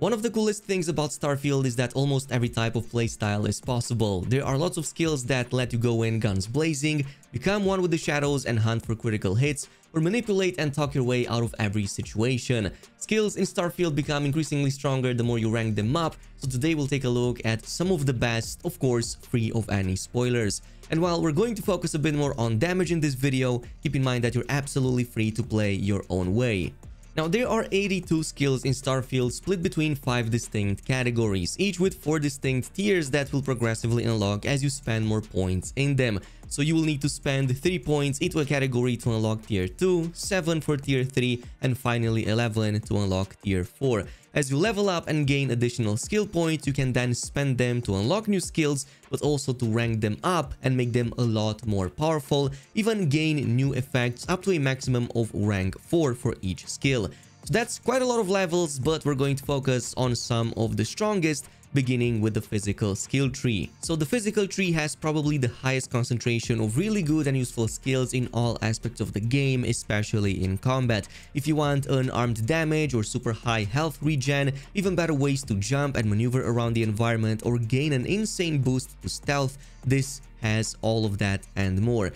One of the coolest things about Starfield is that almost every type of playstyle is possible. There are lots of skills that let you go in guns blazing, become one with the shadows and hunt for critical hits, or manipulate and talk your way out of every situation. Skills in Starfield become increasingly stronger the more you rank them up, so today we'll take a look at some of the best, of course, free of any spoilers. And while we're going to focus a bit more on damage in this video, keep in mind that you're absolutely free to play your own way. Now, there are 82 skills in Starfield split between 5 distinct categories, each with 4 distinct tiers that will progressively unlock as you spend more points in them. So you will need to spend 3 points into a category to unlock tier 2, 7 for tier 3, and finally 11 to unlock tier 4. As you level up and gain additional skill points, you can then spend them to unlock new skills, but also to rank them up and make them a lot more powerful, even gain new effects up to a maximum of rank 4 for each skill. So that's quite a lot of levels, but we're going to focus on some of the strongest beginning with the physical skill tree. So the physical tree has probably the highest concentration of really good and useful skills in all aspects of the game, especially in combat. If you want unarmed damage or super high health regen, even better ways to jump and maneuver around the environment or gain an insane boost to stealth, this has all of that and more.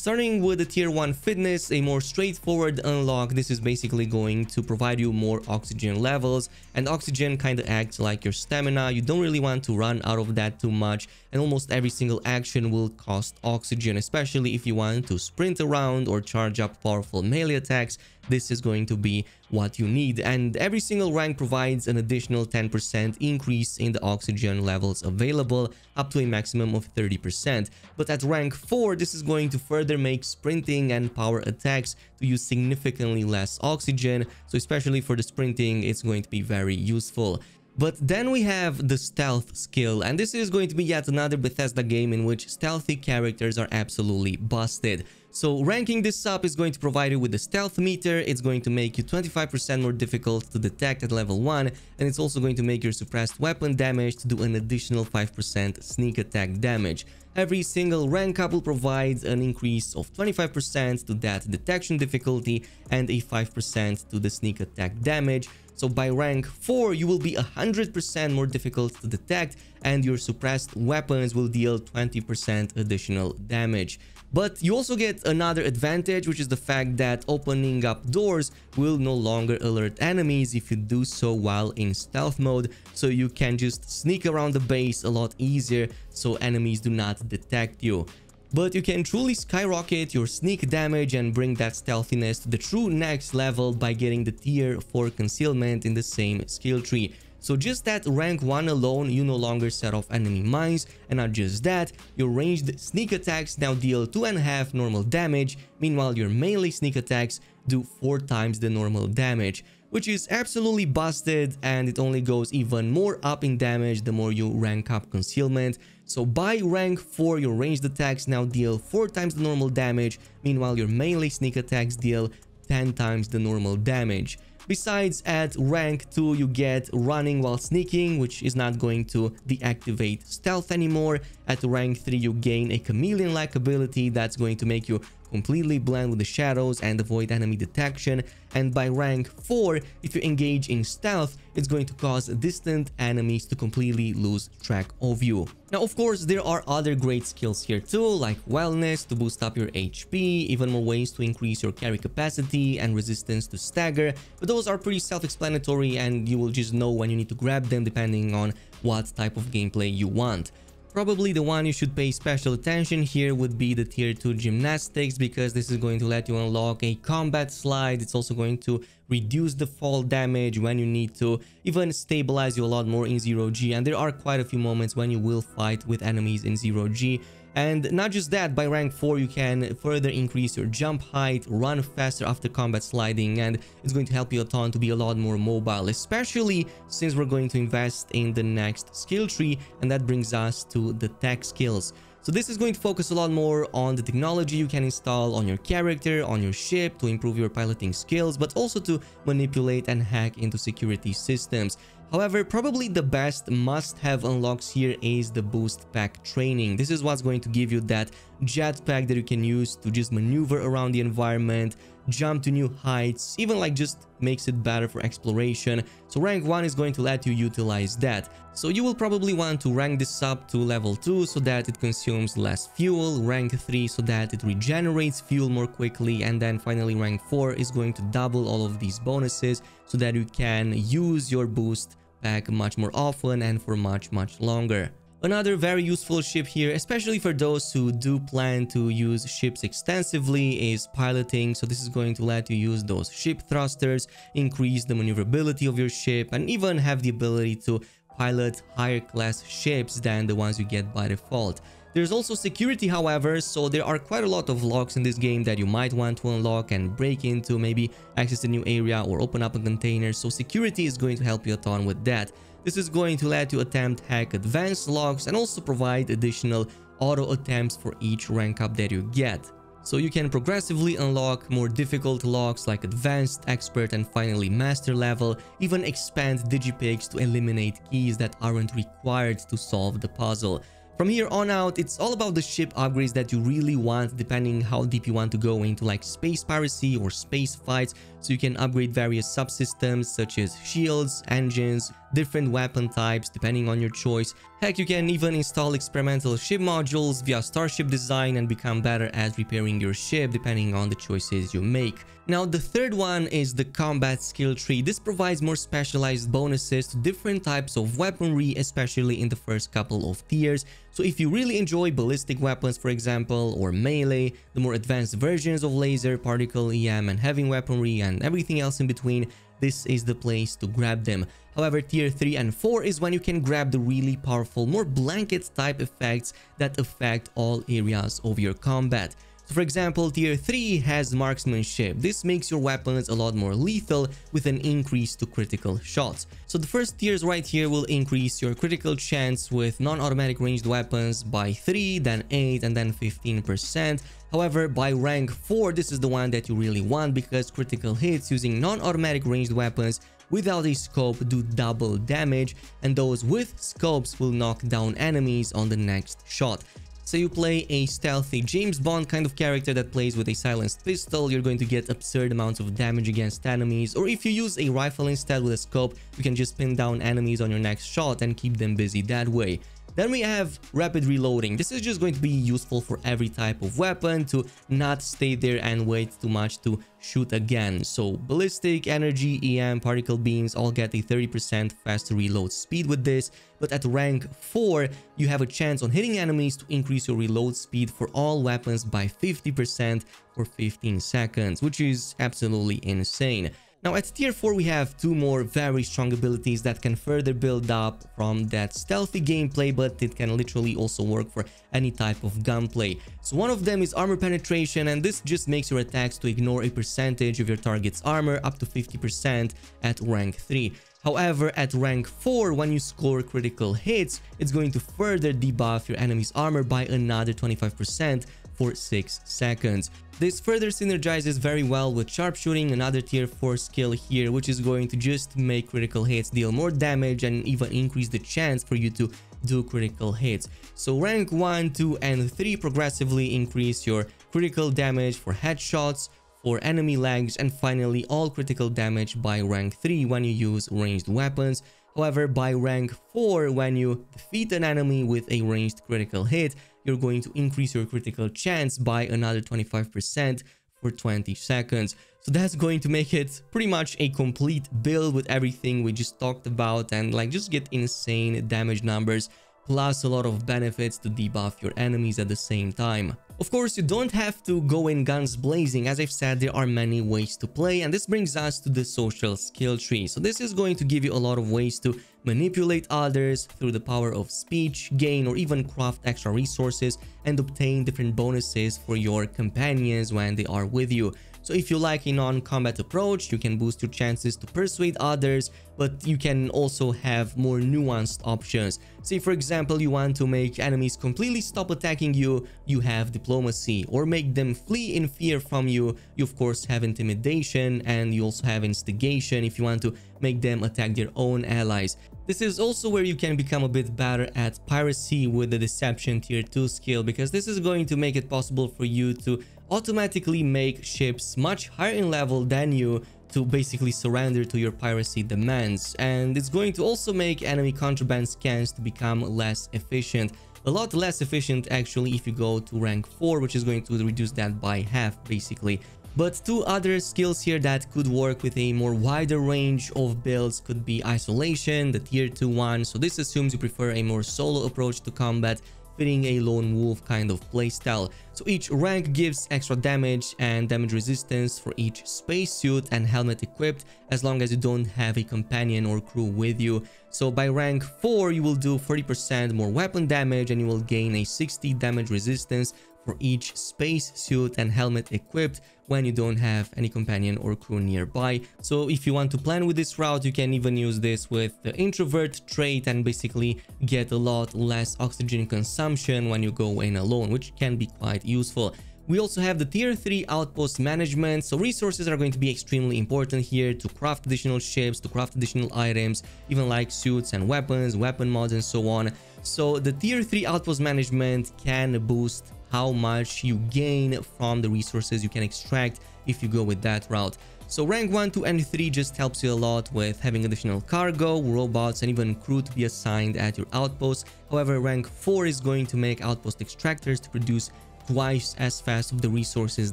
Starting with the tier 1 fitness, a more straightforward unlock, this is basically going to provide you more oxygen levels and oxygen kind of acts like your stamina. You don't really want to run out of that too much and almost every single action will cost oxygen, especially if you want to sprint around or charge up powerful melee attacks this is going to be what you need. And every single rank provides an additional 10% increase in the oxygen levels available up to a maximum of 30% but at rank 4 this is going to further make sprinting and power attacks to use significantly less oxygen. So especially for the sprinting it's going to be very useful. But then we have the stealth skill and this is going to be yet another Bethesda game in which stealthy characters are absolutely busted. So ranking this up is going to provide you with a stealth meter, it's going to make you 25% more difficult to detect at level 1, and it's also going to make your suppressed weapon damage to do an additional 5% sneak attack damage. Every single rank up will provide an increase of 25% to that detection difficulty and a 5% to the sneak attack damage, so by rank 4, you will be 100% more difficult to detect and your suppressed weapons will deal 20% additional damage. But you also get another advantage, which is the fact that opening up doors will no longer alert enemies if you do so while in stealth mode. So you can just sneak around the base a lot easier so enemies do not detect you but you can truly skyrocket your sneak damage and bring that stealthiness to the true next level by getting the tier 4 concealment in the same skill tree. So just that rank 1 alone, you no longer set off enemy mines, and not just that, your ranged sneak attacks now deal 2.5 normal damage, meanwhile your melee sneak attacks do 4 times the normal damage which is absolutely busted and it only goes even more up in damage the more you rank up concealment. So by rank 4 your ranged attacks now deal 4 times the normal damage, meanwhile your melee sneak attacks deal 10 times the normal damage. Besides, at rank 2 you get running while sneaking, which is not going to deactivate stealth anymore. At rank 3 you gain a chameleon-like ability that's going to make you completely blend with the shadows and avoid enemy detection and by rank 4 if you engage in stealth it's going to cause distant enemies to completely lose track of you. Now of course there are other great skills here too like wellness to boost up your HP, even more ways to increase your carry capacity and resistance to stagger but those are pretty self-explanatory and you will just know when you need to grab them depending on what type of gameplay you want. Probably the one you should pay special attention here would be the tier 2 gymnastics because this is going to let you unlock a combat slide. It's also going to reduce the fall damage when you need to, even stabilize you a lot more in 0G and there are quite a few moments when you will fight with enemies in 0G and not just that, by rank 4 you can further increase your jump height, run faster after combat sliding, and it's going to help you a ton to be a lot more mobile, especially since we're going to invest in the next skill tree, and that brings us to the tech skills. So this is going to focus a lot more on the technology you can install on your character, on your ship to improve your piloting skills, but also to manipulate and hack into security systems. However, probably the best must-have unlocks here is the boost pack training. This is what's going to give you that jetpack that you can use to just maneuver around the environment, jump to new heights, even like just makes it better for exploration. So rank 1 is going to let you utilize that. So you will probably want to rank this up to level 2 so that it consumes less fuel, rank 3 so that it regenerates fuel more quickly, and then finally rank 4 is going to double all of these bonuses so that you can use your boost pack much more often and for much much longer. Another very useful ship here, especially for those who do plan to use ships extensively, is piloting. So this is going to let you use those ship thrusters, increase the maneuverability of your ship, and even have the ability to pilot higher class ships than the ones you get by default. There's also security however, so there are quite a lot of locks in this game that you might want to unlock and break into, maybe access a new area or open up a container, so security is going to help you a ton with that. This is going to let you attempt hack advanced locks and also provide additional auto attempts for each rank up that you get. So you can progressively unlock more difficult locks like advanced, expert and finally master level, even expand digipicks to eliminate keys that aren't required to solve the puzzle. From here on out, it's all about the ship upgrades that you really want depending how deep you want to go into like space piracy or space fights. So you can upgrade various subsystems such as shields, engines, different weapon types depending on your choice. Heck, you can even install experimental ship modules via Starship Design and become better at repairing your ship depending on the choices you make. Now, the third one is the combat skill tree. This provides more specialized bonuses to different types of weaponry, especially in the first couple of tiers. So if you really enjoy ballistic weapons, for example, or melee, the more advanced versions of laser, particle, EM, and heavy weaponry, and everything else in between, this is the place to grab them. However, tier 3 and 4 is when you can grab the really powerful, more blanket type effects that affect all areas of your combat. For example, tier 3 has marksmanship. This makes your weapons a lot more lethal with an increase to critical shots. So the first tiers right here will increase your critical chance with non-automatic ranged weapons by 3, then 8, and then 15%. However, by rank 4, this is the one that you really want because critical hits using non-automatic ranged weapons without a scope do double damage and those with scopes will knock down enemies on the next shot. So you play a stealthy James Bond kind of character that plays with a silenced pistol, you're going to get absurd amounts of damage against enemies, or if you use a rifle instead with a scope, you can just pin down enemies on your next shot and keep them busy that way. Then we have rapid reloading. This is just going to be useful for every type of weapon to not stay there and wait too much to shoot again. So ballistic, energy, EM, particle beams all get a 30% faster reload speed with this. But at rank 4, you have a chance on hitting enemies to increase your reload speed for all weapons by 50% for 15 seconds, which is absolutely insane. Now at tier 4 we have two more very strong abilities that can further build up from that stealthy gameplay but it can literally also work for any type of gunplay. So one of them is armor penetration and this just makes your attacks to ignore a percentage of your target's armor up to 50% at rank 3. However, at rank 4, when you score critical hits, it's going to further debuff your enemy's armor by another 25% for 6 seconds. This further synergizes very well with sharpshooting, another tier 4 skill here, which is going to just make critical hits deal more damage and even increase the chance for you to do critical hits. So rank 1, 2 and 3 progressively increase your critical damage for headshots, for enemy legs, and finally all critical damage by rank 3 when you use ranged weapons. However, by rank 4, when you defeat an enemy with a ranged critical hit, you're going to increase your critical chance by another 25% for 20 seconds. So that's going to make it pretty much a complete build with everything we just talked about and like just get insane damage numbers plus a lot of benefits to debuff your enemies at the same time. Of course, you don't have to go in guns blazing. As I've said, there are many ways to play and this brings us to the social skill tree. So this is going to give you a lot of ways to manipulate others through the power of speech, gain or even craft extra resources and obtain different bonuses for your companions when they are with you. So if you like a non-combat approach, you can boost your chances to persuade others, but you can also have more nuanced options. Say for example, you want to make enemies completely stop attacking you, you have diplomacy, or make them flee in fear from you, you of course have intimidation, and you also have instigation if you want to make them attack their own allies. This is also where you can become a bit better at piracy with the deception tier 2 skill because this is going to make it possible for you to automatically make ships much higher in level than you to basically surrender to your piracy demands. And it's going to also make enemy contraband scans to become less efficient. A lot less efficient actually if you go to rank 4 which is going to reduce that by half basically. But two other skills here that could work with a more wider range of builds could be isolation the tier 2 one. So this assumes you prefer a more solo approach to combat fitting a lone wolf kind of playstyle. So each rank gives extra damage and damage resistance for each spacesuit and helmet equipped as long as you don't have a companion or crew with you. So by rank 4 you will do 30% more weapon damage and you will gain a 60 damage resistance for each space suit and helmet equipped when you don't have any companion or crew nearby. So if you want to plan with this route, you can even use this with the introvert trait and basically get a lot less oxygen consumption when you go in alone, which can be quite useful. We also have the tier 3 outpost management, so resources are going to be extremely important here to craft additional ships, to craft additional items, even like suits and weapons, weapon mods and so on. So the tier 3 outpost management can boost how much you gain from the resources you can extract if you go with that route. So rank 1, 2 and 3 just helps you a lot with having additional cargo, robots and even crew to be assigned at your outpost. However, rank 4 is going to make outpost extractors to produce twice as fast of the resources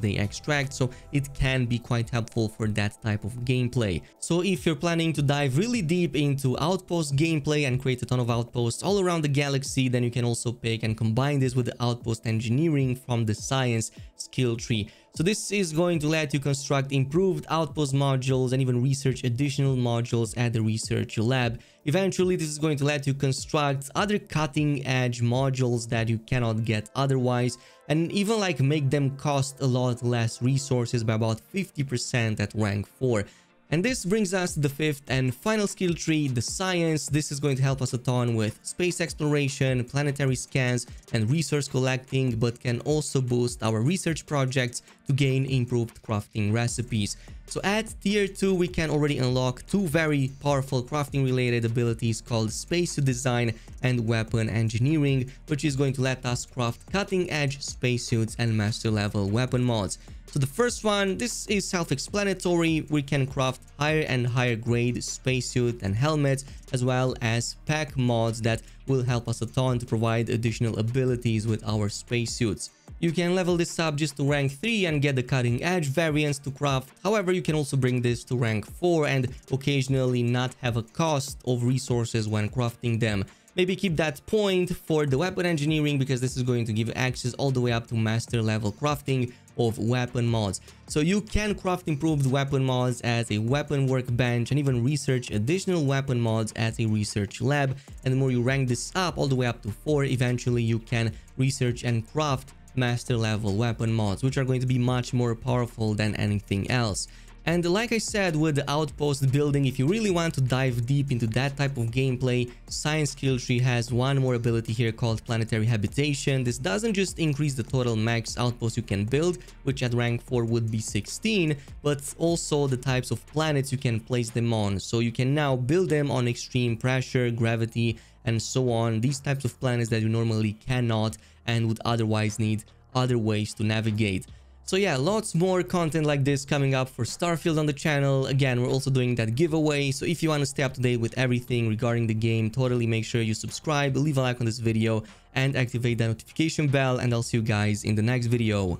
they extract so it can be quite helpful for that type of gameplay. So if you're planning to dive really deep into outpost gameplay and create a ton of outposts all around the galaxy then you can also pick and combine this with the outpost engineering from the science skill tree. So this is going to let you construct improved outpost modules and even research additional modules at the research lab. Eventually, this is going to let you construct other cutting edge modules that you cannot get otherwise and even like make them cost a lot less resources by about 50% at rank 4. And this brings us to the fifth and final skill tree, the science. This is going to help us a ton with space exploration, planetary scans, and resource collecting, but can also boost our research projects to gain improved crafting recipes. So at tier 2, we can already unlock two very powerful crafting related abilities called spacesuit design and weapon engineering, which is going to let us craft cutting edge spacesuits and master level weapon mods. So the first one, this is self-explanatory. We can craft higher and higher grade spacesuit and helmets, as well as pack mods that will help us a ton to provide additional abilities with our spacesuits. You can level this up just to rank 3 and get the cutting edge variants to craft. However, you can also bring this to rank 4 and occasionally not have a cost of resources when crafting them. Maybe keep that point for the weapon engineering because this is going to give access all the way up to master level crafting of weapon mods. So you can craft improved weapon mods as a weapon workbench and even research additional weapon mods as a research lab. And the more you rank this up all the way up to 4, eventually you can research and craft master level weapon mods, which are going to be much more powerful than anything else. And like I said with the outpost building, if you really want to dive deep into that type of gameplay, Science Skill Tree has one more ability here called Planetary Habitation. This doesn't just increase the total max outpost you can build, which at rank 4 would be 16, but also the types of planets you can place them on. So you can now build them on extreme pressure, gravity, and so on. These types of planets that you normally cannot and would otherwise need other ways to navigate. So yeah, lots more content like this coming up for Starfield on the channel. Again, we're also doing that giveaway. So if you want to stay up to date with everything regarding the game, totally make sure you subscribe, leave a like on this video, and activate that notification bell. And I'll see you guys in the next video.